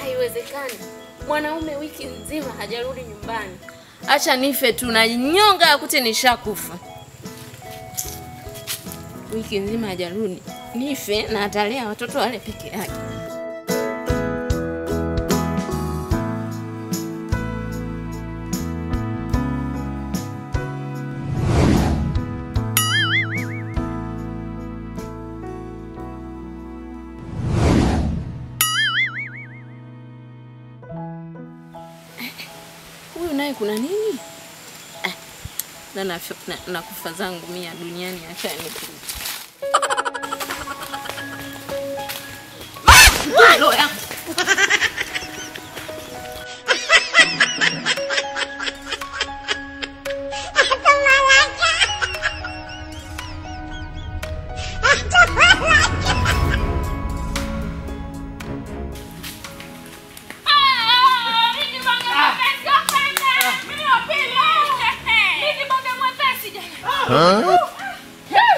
haiwezekani. Mwanaume wiki nzima hajarudi nyumbani. Acha nife tu na nyonga akute nishakufa. Wiki nzima hajarudi, nife na atalea watoto wale peke yake. Huyu naye kuna nini? Eh, na na, kufa zangu mia duniani acha yangu.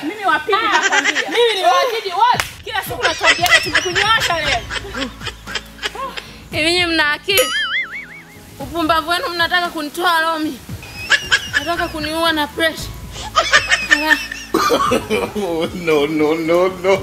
Mimi wa pili nakwambia. Mimi ni wazidi wote. Kila siku nakwambia tumekunyoosha leo. Hivi mna akili? Upumbavu wenu mnataka kunitoa Romi. Nataka kuniua na pressure. Oh, no, no, no, no.